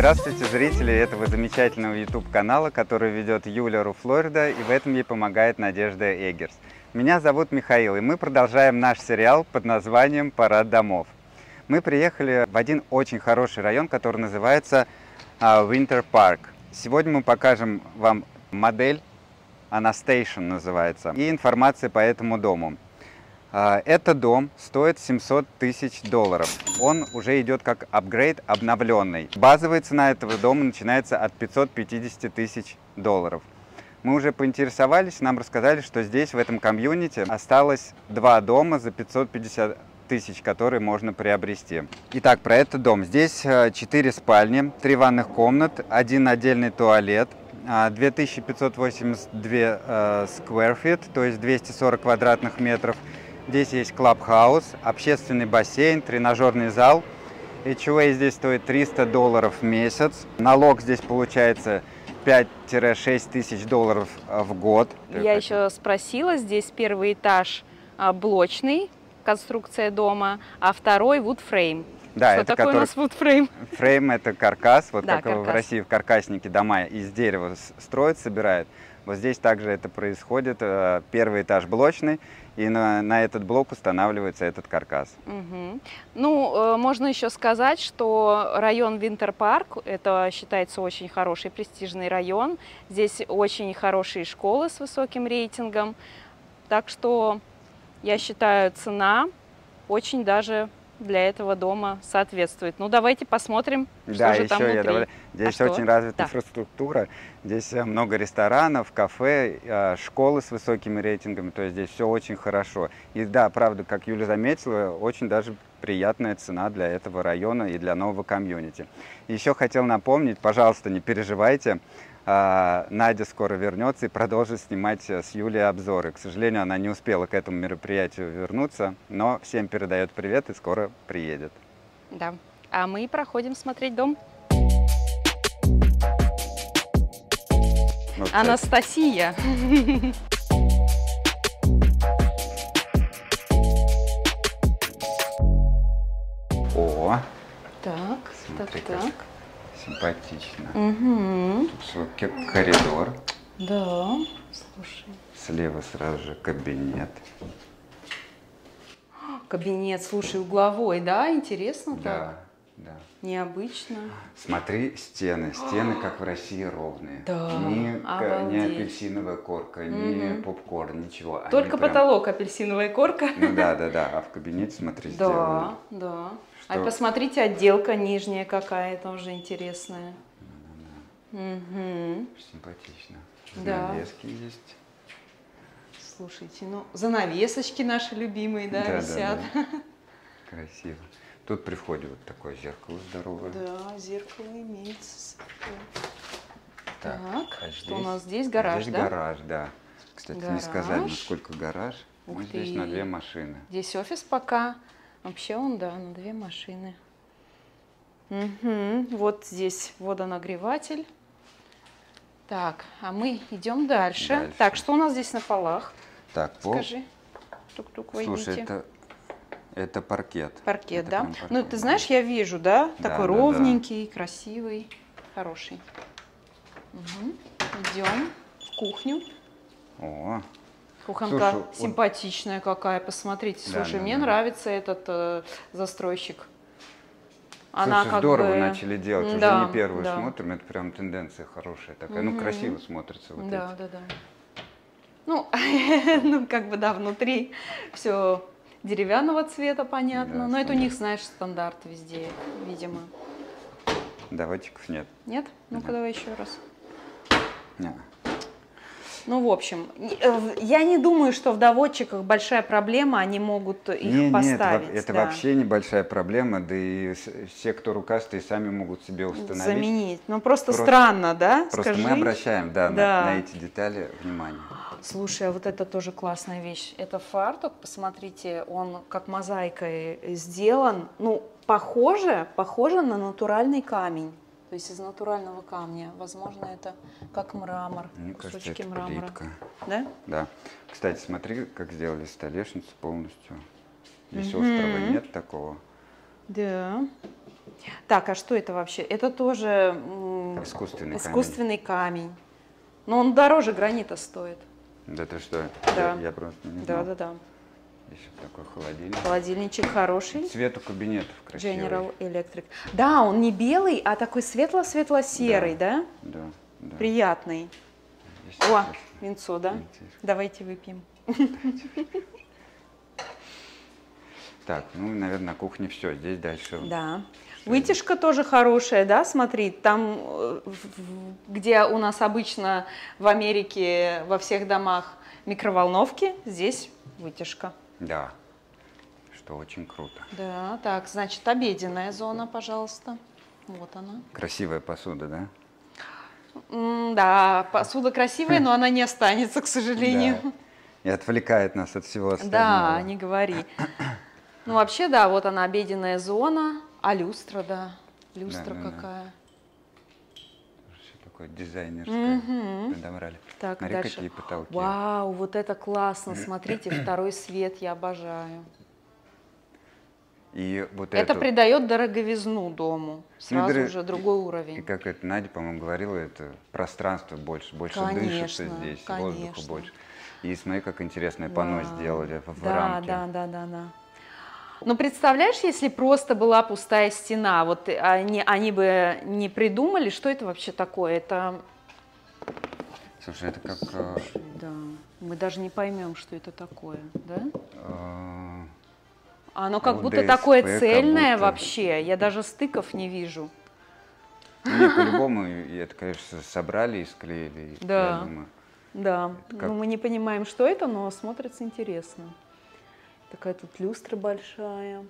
Здравствуйте, зрители этого замечательного YouTube-канала, который ведет Юля Руфлорида, и в этом ей помогает Надежда Эггерс. Меня зовут Михаил, и мы продолжаем наш сериал под названием «Парад домов». Мы приехали в один очень хороший район, который называется а, Winter Park. Сегодня мы покажем вам модель, она Station называется, и информация по этому дому. А, этот дом стоит 700 тысяч долларов. Он уже идет как апгрейд обновленный. Базовая цена этого дома начинается от 550 тысяч долларов. Мы уже поинтересовались, нам рассказали, что здесь, в этом комьюнити, осталось два дома за 550 тысяч, которые можно приобрести. Итак, про этот дом. Здесь 4 спальни, 3 ванных комнат, один отдельный туалет, 2582 э, square feet, то есть 240 квадратных метров – Здесь есть клабхаус, общественный бассейн, тренажерный зал. HOA здесь стоит 300 долларов в месяц. Налог здесь получается 5-6 тысяч долларов э, в год. Я еще спросила, здесь первый этаж а, блочный, конструкция дома, а второй frame. Да, Что это такое который... у нас frame? Фрейм это каркас, вот Да, как каркас. в России в каркасники дома из дерева строят, собирают. Вот здесь также это происходит. э, Первый этаж блочный, и на, на этот блок устанавливается этот каркас. Мгм. Ну, э, можно еще сказать, что район Винтер Парк, это считается очень хороший, престижный район. Здесь очень хорошие школы с высоким рейтингом. Так что, я считаю, цена очень даже для этого дома соответствует. Ну, давайте посмотрим, что да, же еще там я внутри. добавляю, здесь что? очень развита Да. инфраструктура, здесь э, много ресторанов, кафе, э, школы с высокими рейтингами, то есть здесь все очень хорошо. И да, правда, как Юля заметила, очень даже приятная цена для этого района и для нового комьюнити. Еще хотел напомнить, пожалуйста, не переживайте, а, Надя скоро вернется и продолжит снимать э, с Юлей обзоры. К сожалению, она не успела к этому мероприятию вернуться, но всем передает привет и скоро приедет. Да. А мы проходим смотреть дом. Кстати, Анастасия. О, Так, Смотри, так, так. Симпатично. Угу. Тут коридор. Да, слушай. Слева сразу же кабинет. Кабинет, слушай, угловой, да? Интересно так? Да, да. Необычно. Смотри, стены. Стены, как в России, ровные. Да, Ни, ка- ни обалдеть. апельсиновая корка, ни Мгм. попкорн, ничего. Они Только прям- потолок апельсиновая корка. Ну да, да, да. А в кабинете, смотри, Да, сделано. да. Что? А посмотрите, отделка нижняя какая тоже интересная. Угу. Симпатично. Да. Занавески есть. Слушайте, ну, занавесочки наши любимые, да, Да, да, висят. да. Красиво. Тут при входе вот такое зеркало здоровое. Да, зеркало имеется. Так, Так, а что у здесь- нас здесь? Гараж, здесь да? гараж, да. Кстати, не сказали, Гараж. насколько гараж. Ух Ну, здесь на ты. две машины. Здесь офис пока. Вообще он, да, на две машины. Мгм. Вот здесь водонагреватель. Так, а мы идем дальше. Дальше. Так, что у нас здесь на полах? Так, пол. Скажи. Тук-тук, войдите. Слушай, это, это паркет. Паркет, Это да? Ну, паркет, ты знаешь, я вижу, да? Да, Такой да, да. ровненький, красивый, хороший. Мгм. Идем в кухню. О, Кухонка Слушай, вот- симпатичная какая, посмотрите. Да, Слушай, да, мне да. нравится этот э, застройщик. слушай, здорово бы- начали делать. Уже Да, не первую да. смотрим, это прям тенденция хорошая такая. Ну, Мгм. красиво смотрится вот Да, эти. да, да. Ну, ну, как бы, да, внутри все деревянного цвета, понятно. Да, Но это у них, знаешь, стандарт везде, видимо. Доводчиков нет. Нет? Ну-ка, Да. давай еще раз. Не. Ну, в общем, э, я не думаю, что в доводчиках большая проблема, они могут их Не, поставить. во- это да. вообще небольшая проблема, да и все, кто рукастые, сами могут себе установить. Заменить. Ну, просто, Просто- странно, да? Просто Скажи. мы обращаем, да, на- Да. На, эти детали внимание. Слушай, а вот это тоже классная вещь. Это фартук, посмотрите, он как мозаикой сделан. Ну, похоже, похоже на натуральный камень. То есть из натурального камня. Возможно, это как мрамор, Мне кажется, кусочки это мрамора. плитка. Да? Да. Кстати, смотри, как сделали столешницу полностью. Здесь Мгм. острова нет такого. Да. Так, а что это вообще? Это тоже Искусственный, искусственный камень. Но он дороже гранита стоит. камень. Да ты что? Да. Я, я просто не Да, знал. да, да. Здесь вот такой холодильник. Холодильничек хороший. Цвет у кабинетов красивый. General Electric. Да, он не белый, а такой светло-светло-серый, да? Да, да. Приятный. Здесь О, винцо, да? винтишко. Давайте выпьем. Так, ну, наверное, на кухне все. Здесь дальше. Да. Вытяжка тоже хорошая, да, смотри, там, э, где у нас обычно в Америке во всех домах микроволновки, здесь вытяжка. Да. Что очень круто. Да, так, значит, обеденная зона, пожалуйста. Вот она. Красивая посуда, да? М, да, посуда красивая, но она не останется, к сожалению. Да. И отвлекает нас от всего остального. Да, не говори. Ну, вообще, да, вот она, обеденная зона, а люстра, да, люстра Да-да-да. какая. Все такое дизайнерское. Мгм. Подобрали. Так, Смотри, дальше. какие потолки. Вау, вот это классно, смотрите, второй свет, я обожаю. И вот Это эту- придает дороговизну дому, сразу дорог- же другой И уровень. как это Надя, по-моему, говорила, это пространство больше, больше дышится Конечно, здесь, воздуха конечно. больше. И смотри, как интересное панно Вау. сделали в, в да, рамке. да, да, да, да. Ну, представляешь, если просто была пустая стена, вот э, они, они бы не придумали, что это вообще такое? Это, Слушай, это как... э, да, мы даже не поймем, что это такое, да? э, Оно как Ну, будто такое цельное будто. вообще, я даже стыков не вижу. ну, по-любому, это, конечно, собрали и склеили. Да. Да, как- ну мы не понимаем, что это, но смотрится интересно. Такая тут люстра большая.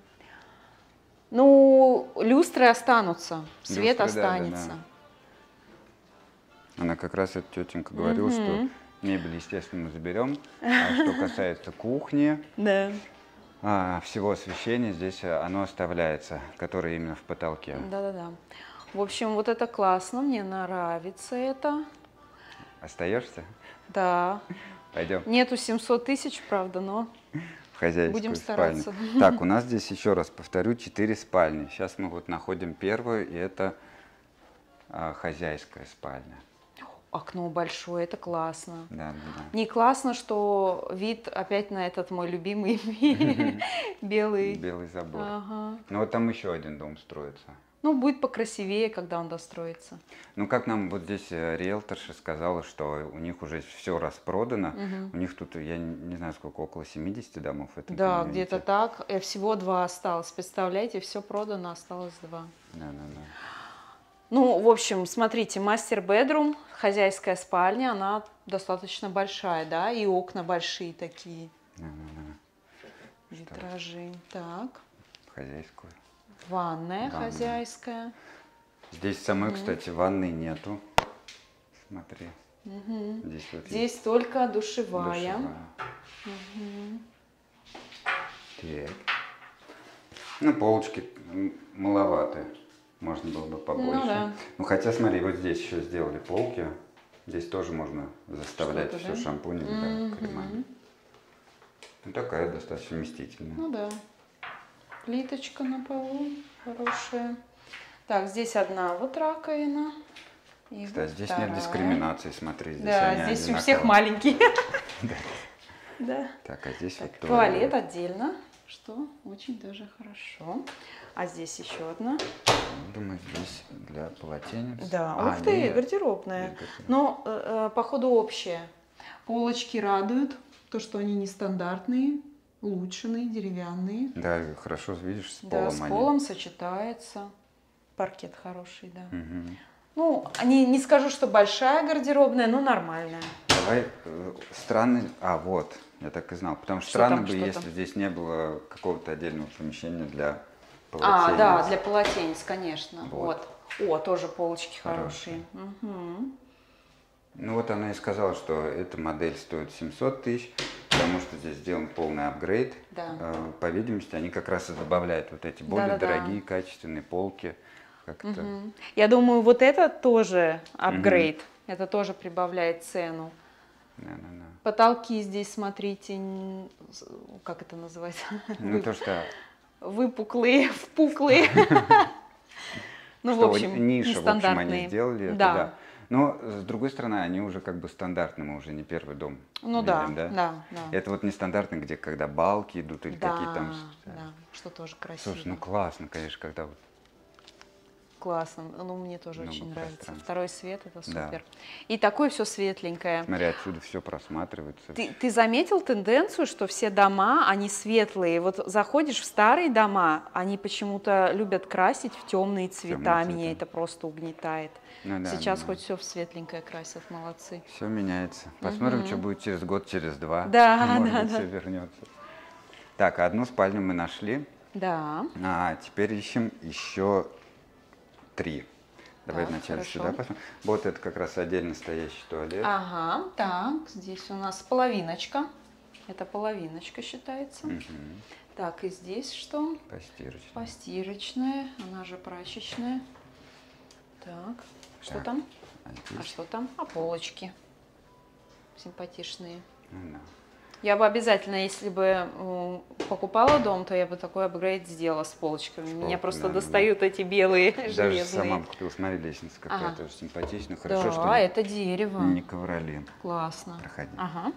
Ну, люстры останутся, свет Люстры, да, да, останется. да. Она как раз, эта тетенька говорила, что Мгм. мебель, естественно, мы заберем. А что касается кухни, Да. а, всего освещения, здесь э, оно оставляется, которое именно в потолке. Да-да-да. В общем, вот это классно, мне нравится это. Остаешься? Да. Пойдем. Нету 700 тысяч, правда, но хозяйскую Будем спальню. стараться. Так, у нас здесь еще раз повторю четыре спальни. Сейчас мы вот находим первую, и это а, хозяйская спальня. окно большое, это классно. Да, да, да. Не классно, что вид опять на этот мой любимый белый. Белый забор. Ага. Ну вот там еще один дом строится. Ну, будет покрасивее, когда он достроится. Ну как нам вот здесь э, риэлторша сказала, что у них уже все распродано. Мгм. У них тут, я не, знаю сколько, около 70 домов в этом Да, где-то так. Э, Всего два осталось. Представляете, все продано, осталось два. Да, да, да. Ну, в общем, смотрите, мастер-бедрум, хозяйская спальня, она достаточно большая, да, и окна большие такие, Да, да, да. витражи. Так, Хозяйскую. Ванная Ванная. хозяйская. Здесь самой, кстати, ванны нету. Смотри. Мгм. Здесь вот есть Здесь только душевая. душевая. Так. Ну, полочки маловаты. Можно было бы побольше. да. Ну, хотя, смотри, вот здесь еще сделали полки. Здесь тоже можно заставлять все да? шампунями, да, кремами. Ну, такая достаточно вместительная. Ну да. Плиточка на полу хорошая. Так, здесь одна вот раковина. И Кстати, вот здесь вторая. нет дискриминации, смотри, здесь Да, они здесь у всех одинаковые. маленькие. Да. Так, а здесь вот туалет отдельно, что очень даже хорошо. А здесь еще одна. Думаю, здесь для полотенец. Да, А, ух ты, гардеробная. Но, э, э, походу, общая. Полочки радуют, то, что они нестандартные, улучшенные, деревянные. Да, хорошо видишь, с да, полом с они. полом сочетается. Паркет хороший, да. Мгм. Ну, не, не скажу, что большая гардеробная, но нормальная. Давай э, странный. А, вот, я так и знал. Потому что Что странно там, бы, что если там? здесь не было какого-то отдельного помещения для А, полотенец. да, для полотенец, конечно. Вот. Вот. О, тоже полочки Хорошие. хорошие. Мгм. Ну вот она и сказала, что эта модель стоит 700 тысяч, потому что здесь сделан полный апгрейд. Да. Э, По видимости, они как раз и добавляют вот эти более Да-да-да. дорогие, качественные полки. Мгм. Я думаю, вот это тоже апгрейд. Это тоже прибавляет цену. Да-да-да. Потолки здесь, смотрите, как это называется? Ну то, что Выпуклые, впуклые. Ну, в общем, ниша, в общем, они нестандартные. сделали это, Да. Да. Но, с другой стороны, они уже как бы стандартные, мы уже не первый дом Ну да, видим, да? да, да. Это вот нестандартный, где когда балки идут или да, какие там... да, что тоже красиво. Слушай, ну классно, конечно, когда вот Классно. Ну, мне тоже Много очень нравится. Второй свет это Да. супер. И такое все светленькое. Смотри, отсюда все просматривается. Ты, ты заметил тенденцию, что все дома, они светлые. Вот заходишь в старые дома, они почему-то любят красить в темные цвета. Темные Меня это просто угнетает. Ну да, Сейчас да. хоть все в светленькое красят, молодцы. Все меняется. Посмотрим, Мгм. что будет через год, через два. Да, Может да, быть, да. все вернется. Так, одну спальню мы нашли. Да. А теперь ищем еще три. Давай Так, вначале хорошо. сюда посмотрим. Вот это как раз отдельно стоящий туалет. Ага, так, здесь у нас половиночка. Это половиночка считается. Мгм. Так, и здесь что? Постирочная. Постирочная, она же прачечная. Так, что Так. там? А А что там? А полочки. Симпатичные. ну да. Я бы обязательно, если бы м, покупала дом, то я бы такой апгрейд сделала с полочками. Меня полками, просто да, да. достают эти белые Даже железные. сама купила. Смотри, лестница какая Ага. тоже симпатичная. Да, Хорошо, что это дерево. не ковролин. Классно. Проходи. Ага.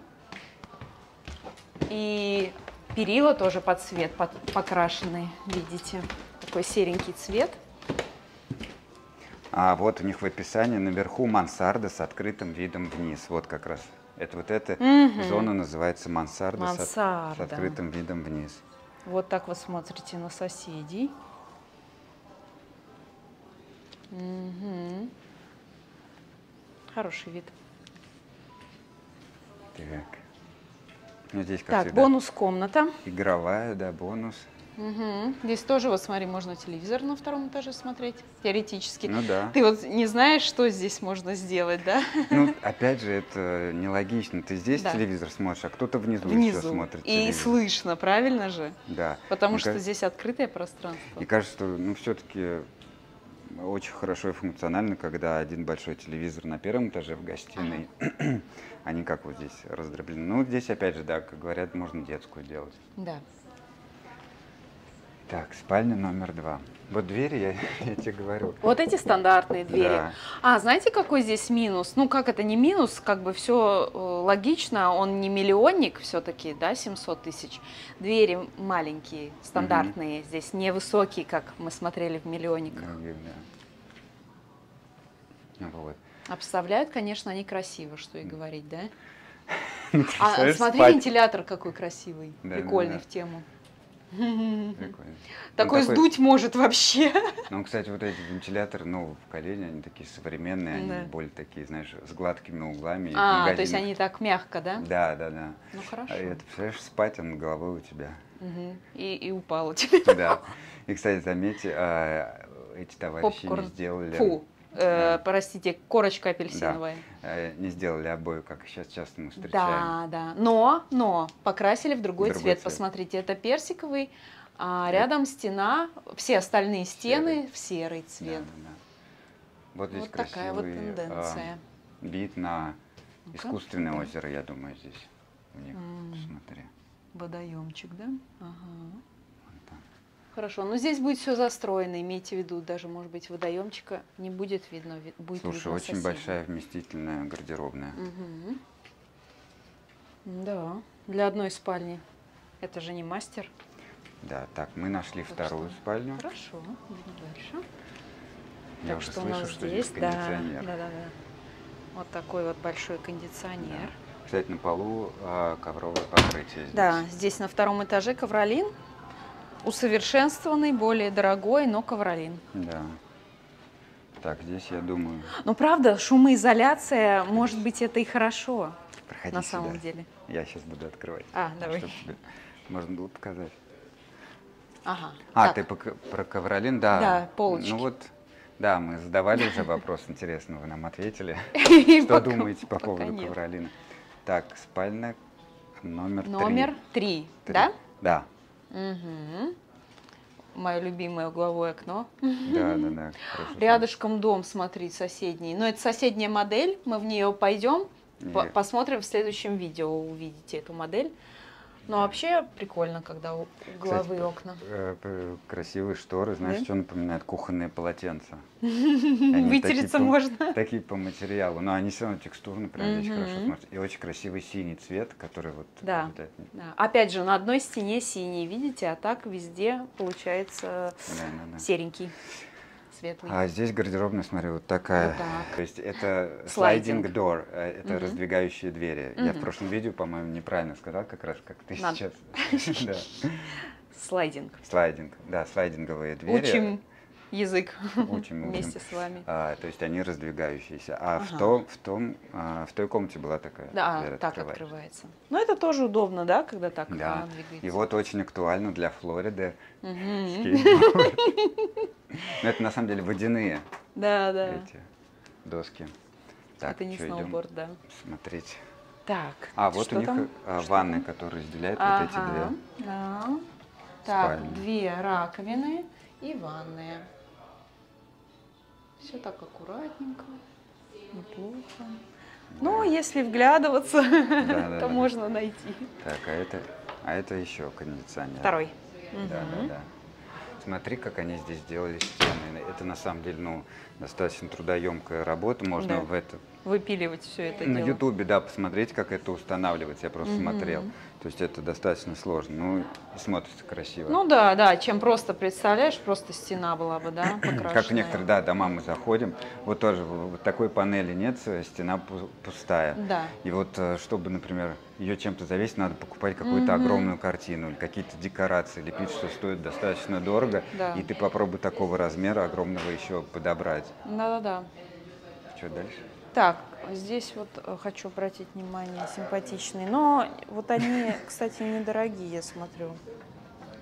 И перила тоже под цвет под- покрашены, видите. Такой серенький цвет. А вот у них в описании наверху мансарда с открытым видом вниз. Вот как раз. Это вот эта Мгм. зона называется мансарда, с от- с, Мансарда. открытым видом вниз. Вот так вы смотрите на соседей. Мгм. Хороший вид. Так. Ну, здесь, как Так, всегда, бонус комната. игровая, да, бонус. Мгм. Здесь тоже, вот смотри, можно телевизор на втором этаже смотреть, теоретически. Ну да. Ты вот не знаешь, что здесь можно сделать, да? Ну, опять же, это нелогично. Ты здесь Да. телевизор смотришь, а кто-то внизу, еще Внизу. смотрит И телевизор. слышно, правильно же? Да. Потому Мне что ка- здесь открытое пространство. Мне кажется, что, ну, все-таки очень хорошо и функционально, когда один большой телевизор на первом этаже в гостиной, они как вот здесь раздроблены. Ну, здесь, опять же, да, как говорят, можно детскую делать. Да. Так, спальня номер два. Вот двери, я, я тебе говорю. Вот эти стандартные двери. Да. А, знаете, какой здесь минус? Ну, как это не минус, как бы все логично, он не миллионник все-таки, да, 700 тысяч. Двери маленькие, стандартные, здесь невысокие, как мы смотрели в миллионниках. Многие, да. Вот. Обставляют, конечно, они красиво, что и говорить, да? А Представляешь, смотри, спать. вентилятор какой красивый, Да, прикольный да, да. в тему. Прикольно. Такой Ну, сдуть может вообще. Ну, кстати, вот эти вентиляторы нового поколения, они такие современные, они Да. более такие, знаешь, с гладкими углами. А, то есть они так мягко, да? Да, да, да. Ну хорошо. А это, представляешь, спать он головой у тебя. И, и упала тебе. Да. И, кстати, заметьте, а, эти товарищи Попкорн. не сделали... Фу, э, Да. простите, корочка апельсиновая. э, Не сделали обои, как сейчас часто мы встречаем. Да, да. Но, но покрасили в другой, Другой цвет. цвет. Посмотрите, это персиковый, а рядом стена, все остальные стены в серый Да, цвет. да, да. Вот здесь Вот такая вот а, тенденция. вид на Ну-ка. искусственное озеро, я думаю, здесь. У них. М. Посмотри. Водоемчик, да? Ага. Хорошо, но здесь будет все застроено, имейте в виду, даже, может быть, водоемчика не будет видно, ви- будет Слушай, видно очень соседей. большая вместительная гардеробная. Мгм. Да, для одной спальни. Это же не мастер. Да, так, мы нашли Так вторую что- спальню. Хорошо, идем дальше. Я так уже что у слышу, нас что здесь, здесь да, да, да, да. Вот такой вот большой кондиционер. Кстати, на полу а, ковровое покрытие здесь. Да, здесь на втором этаже ковролин. Усовершенствованный, более дорогой, но ковролин. Да. Так, здесь, я думаю, Но правда, шумоизоляция, может быть, это и хорошо проходи на сюда. самом деле. Я сейчас буду открывать. А, давай. Чтоб тебе можно было показать. Ага. А, так. ты по про ковролин, да. Да, полочки. Ну вот, да, мы задавали уже вопрос, интересно, вы нам ответили. Что думаете по поводу ковролина? Так, спальня номер три. Номер Три. да? Да, Угу. Мое любимое угловое окно. да, да, да. хорошо. Рядышком дом, смотри, соседний. Но это соседняя модель, мы в нее пойдем, по- посмотрим в следующем видео, увидите эту модель. Ну, вообще прикольно, когда у угловые окна. Э, Красивые шторы, знаешь, Да? что напоминает? Кухонные полотенца. Вытереться можно. Такие по материалу, но они все равно текстурно прям очень хорошо смотрятся. И очень красивый синий цвет, который вот... Да. Опять же, на одной стене синий, видите, а так везде получается серенький, светлый. А здесь гардеробная, смотри, вот такая. Вот так. То есть это Слайдинг. sliding door, э, это Мгм. раздвигающие двери. Я в прошлом видео, по-моему, неправильно сказал, как раз как ты Надо. сейчас. Слайдинг. Слайдинг, да, слайдинговые двери. Учим язык Учим, вместе с вами. А, то есть они раздвигающиеся. А в Ага. том, в том, а, в той комнате была такая. Да, дверь так открываешь. открывается. Ну, это тоже удобно, да, когда так Да. двигается. И вот очень актуально для Флориды. Мгм. Но это на самом деле водяные Да, да. эти доски. Так, это не сноуборд, да. Смотреть. Так. А, вот у них там? Что ванны, которые разделяют вот эти две. да. Так, спальни. две раковины и ванная. Все так аккуратненько, неплохо. Ну, если вглядываться, да, то да. можно найти. Так, а это, а это еще кондиционер. Второй. Да, да, да. Смотри, как они здесь сделали стены. Это на самом деле, ну, достаточно трудоемкая работа. Можно Да. в это Выпиливать все это на. Ютубе, да, посмотреть, как это устанавливается. Я просто Мгм. смотрел. То есть это достаточно сложно. Ну, и смотрится красиво. Ну да, да, чем просто представляешь, просто стена была бы, да, Как в покрашенная. некоторые да, дома мы заходим, вот тоже вот такой панели нет, э, стена пу- пустая. Да. И вот э, чтобы, например, ее чем-то завесить, надо покупать какую-то Мгм. огромную картину или какие-то декорации лепить, что стоит достаточно дорого. Да. И ты попробуй такого размера огромного еще подобрать. Да-да-да. Что дальше? Так, здесь вот э, хочу обратить внимание, симпатичные. Но вот они, кстати, недорогие, я смотрю.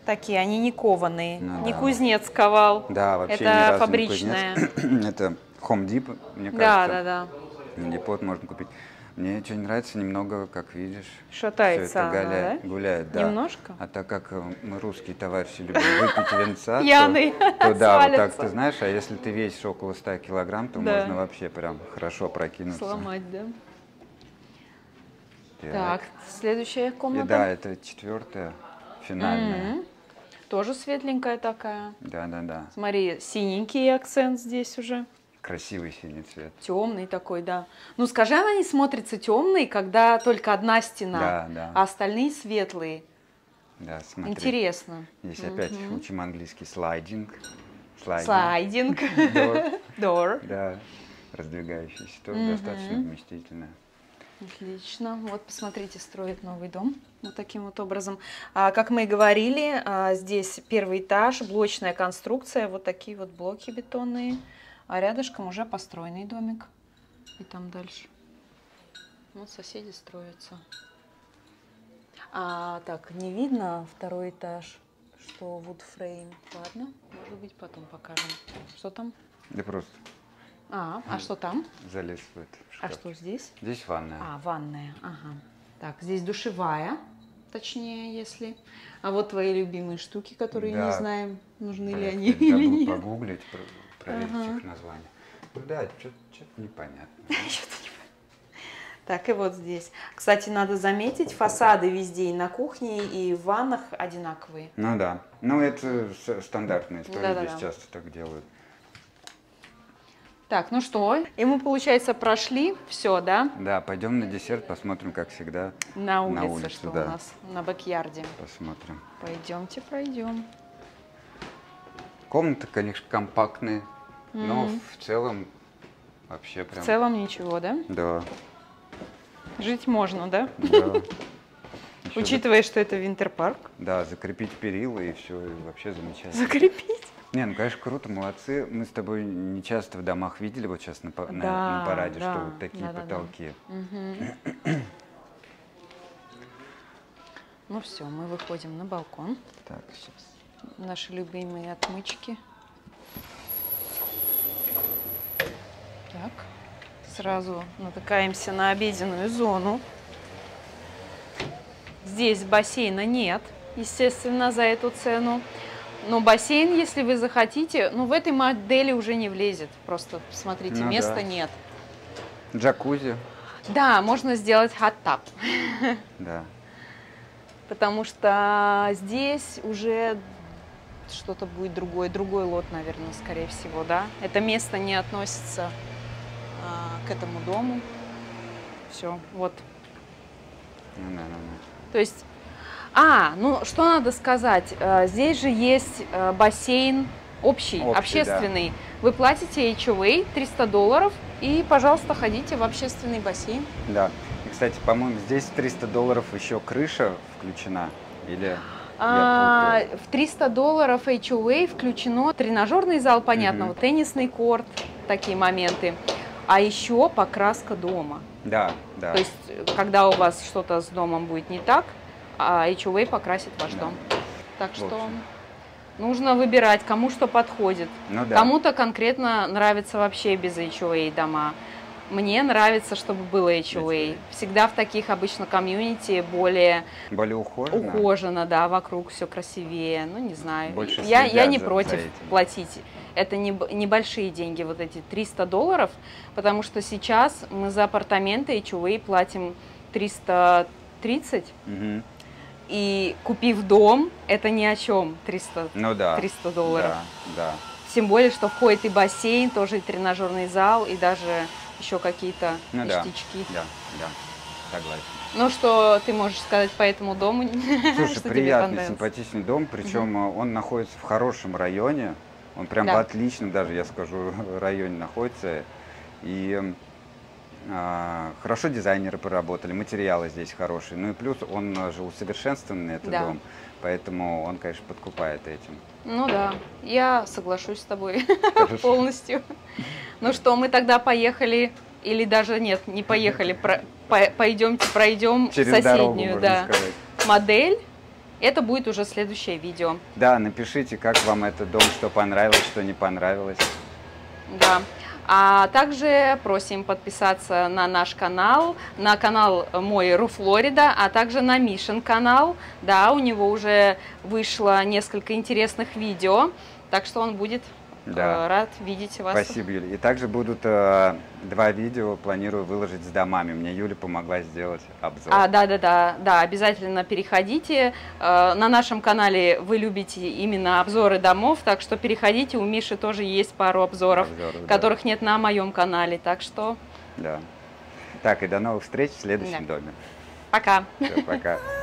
Такие, они не кованые. Ну не да. кузнец ковал. Да, вообще Это фабричная. Это Home Depot, мне Да, кажется. да, да. Депот можно купить. Мне не нравится, немного, как видишь, Шатается всё это она, галя- да? гуляет. Да. Немножко? А так как э, мы русские товарищи любим выпить венца, то- Пьяный то да, вот так ты знаешь, а если ты весишь около 100 килограмм, то Да. можно вообще прям хорошо прокинуться. Сломать, да? Так. Так, следующая И комната. да, это четвертая, финальная. Тоже светленькая такая. Да, да, да. Смотри, синенький акцент здесь уже. Красивый синий цвет. Темный такой, да. Ну, скажи, она не смотрится темной, когда только одна стена, Да, да. а остальные светлые. Да, смотри. Интересно. Здесь опять Мгм. учим английский слайдинг. Слайдинг. Door. Да, раздвигающийся, тоже Мгм. достаточно вместительно. Отлично. Вот, посмотрите, строят новый дом. Вот таким вот образом. А, как мы и говорили, а, здесь первый этаж, блочная конструкция, вот такие вот блоки бетонные. А рядышком уже построенный домик. И там дальше. Вот соседи строятся. А, так, не видно второй этаж, что wood frame. Ладно, может быть, потом покажем. Что там? Да просто А, а что там? залез в это. в А что здесь? Здесь ванная. А, ванная, ага. Так, здесь душевая, точнее, если. А вот твои любимые штуки, которые не Да. знаем, нужны ли Проект они или нет. погуглить, проверить Ага. их название. Ну да, что-то непонятно. Так, и вот здесь. Кстати, надо заметить, фасады везде и на кухне, и в ваннах одинаковые. Ну да. Ну это стандартная история, Да-да-да. здесь часто так делают. Так, ну что, и мы, получается, прошли все, да, Да, пойдем на десерт, посмотрим, как всегда. на улице, улице, что да. у нас на бэк-ярде. Посмотрим. Пойдемте, пройдем. Комнаты, конечно, компактные, но Мгм. в целом вообще В прям... целом ничего, да? Да, Жить можно, да? да. Учитывая, что это винтерпарк. Да, закрепить перила и все, вообще замечательно. Закрепить. Не, ну, конечно, круто, молодцы. Мы с тобой не часто в домах видели, вот сейчас на, па- на- Да, на параде, да, что вот такие да-да-да. потолки. Мгм. Ну все, мы выходим на балкон. Так, сейчас. Наши любимые отмычки. Так, сразу натыкаемся на обеденную зону. Здесь бассейна нет, естественно, за эту цену. Но бассейн, если вы захотите, ну в этой модели уже не влезет. Просто посмотрите, Ну места да. нет. Джакузи, Да, можно сделать хот-тап. да. потому что здесь уже что-то будет другое, другой лот, наверное, скорее всего, да. Это место не относится а, к этому дому. Все, вот. Ну, да, ну, да. То есть, а, ну что надо сказать, э, здесь же есть э, бассейн общий, Общий, общественный. Вы платите HOA 300 долларов и, пожалуйста, ходите в общественный бассейн. Да. И, кстати, по-моему, здесь 300 долларов еще крыша включена. Или А, в 300 долларов HOA включено тренажерный зал, понятно, вот теннисный корт, такие моменты. А еще покраска дома. Да, да. То есть, когда у вас что-то с домом будет не так, а HOA покрасит ваш Да. дом. Так что нужно выбирать, кому что подходит. ну да. Кому-то конкретно нравится вообще без HOA дома. Мне нравится, чтобы было HOA. Всегда в таких обычно комьюнити более Более ухоженно. ухожено, да, вокруг все красивее. Ну, не знаю. Больше я, я не за- против за этим. платить. Это не, небольшие деньги, вот эти 300 долларов, потому что сейчас мы за апартаменты HOA платим 330, Мгм. и купив дом, это ни о чем, 300, Ну да. 300 долларов. Да, да. Тем более, что входит и бассейн, тоже и тренажерный зал, и даже еще какие-то Ну да. ништячки. Да, да. Согласен. Ну, что ты можешь сказать по этому дому? Слушай, приятный, симпатичный дом, причем э, он находится в хорошем районе. Он прям Да. в отличном даже, я скажу, районе находится. И м, а, хорошо дизайнеры поработали, материалы здесь хорошие. Ну и плюс он э, же усовершенствованный, этот Да. дом. Поэтому он, конечно, подкупает этим. Ну да, я соглашусь с тобой полностью. Ну что, мы тогда поехали, или даже нет, не поехали, про- по- пойдемте пройдем Через дорогу, соседнюю можно да, модель. Это будет уже следующее видео. Да, напишите, как вам этот дом, что понравилось, что не понравилось. Да. А также просим подписаться на наш канал, на канал мой Ру Флорида, а также на Мишин канал. Да, у него уже вышло несколько интересных видео, так что он будет Да. э, рад видеть вас. Спасибо, Юля. И также будут э, два видео, планирую выложить с домами. Мне Юля помогла сделать обзор. А, да, да, да, да, обязательно переходите. Э, На нашем канале вы любите именно обзоры домов, так что переходите. У Миши тоже есть пару обзоров, Обзоров, да. которых нет на моем канале. Так что Да. Так, и до новых встреч в следующем Да. доме. пока. Всё, пока.